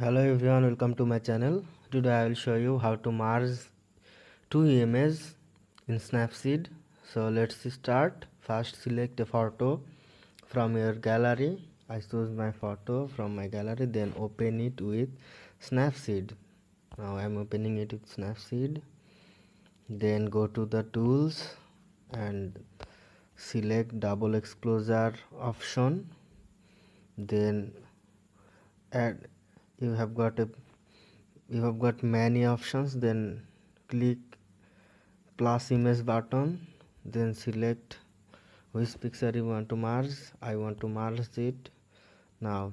hello everyone welcome to my channel. Today i will show you how to merge two images in snapseed. So let's start. First select a photo from your gallery. I choose my photo from my gallery then open it with snapseed. Now i'm opening it with snapseed. Then go to the tools and select double exposure option. Then add you have got a you have got many options then click plus image button then select which picture you want to merge. I want to merge it. Now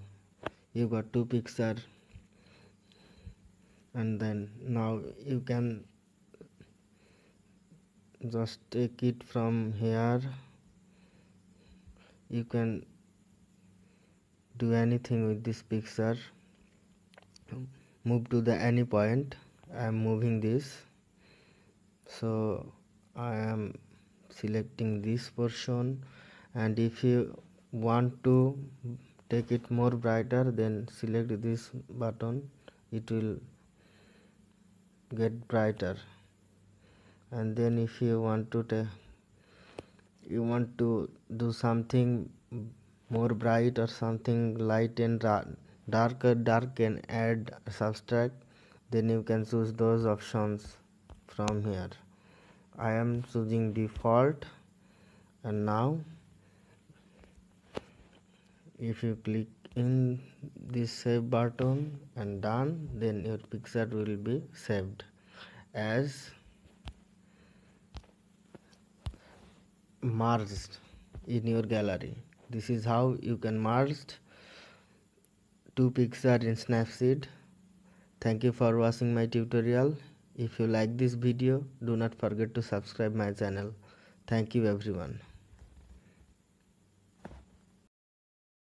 you got two picture and then now you can just take it from here. You can do anything with this picture move to the any point. I am moving this. So I am selecting this portion. And if you want to take it more brighter then select this button. It will get brighter. And then if you want to you want to do something more bright or something light and darker dark can add subtract then you can choose those options from here. I am choosing default and now if you click in this save button and done then your picture will be saved as merged in your gallery. This is how you can merge two picture in Snapseed. Thank you for watching my tutorial. If you like this video, do not forget to subscribe my channel. Thank you everyone.